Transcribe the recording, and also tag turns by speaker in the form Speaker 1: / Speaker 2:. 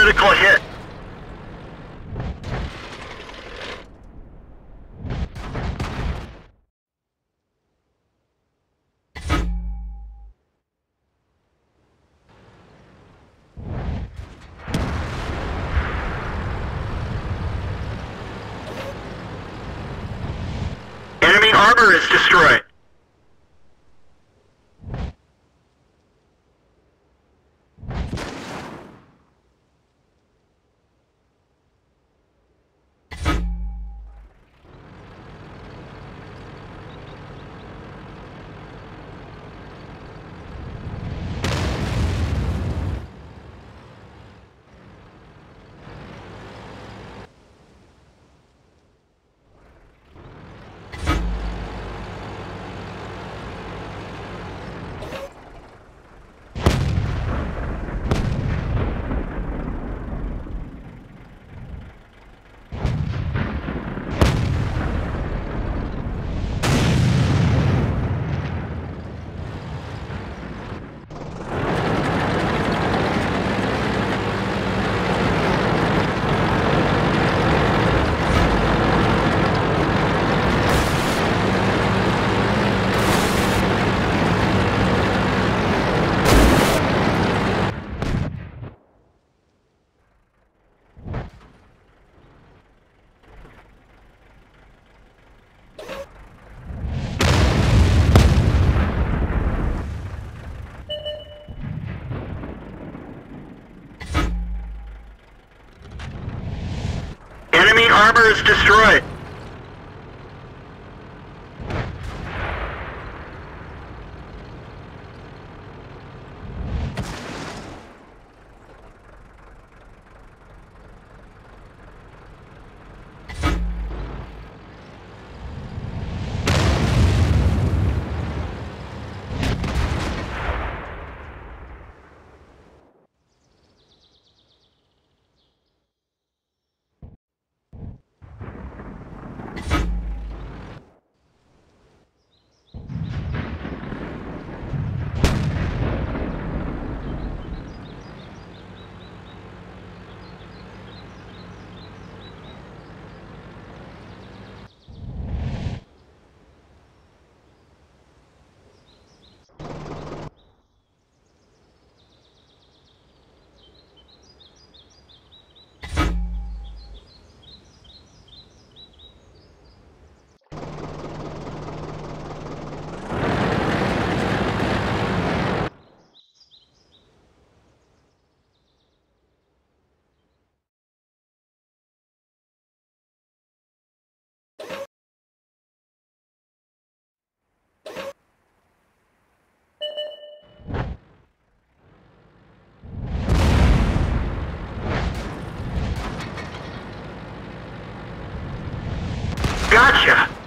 Speaker 1: Critical hit. Enemy armor is destroyed. Enemy armor is destroyed. Gotcha.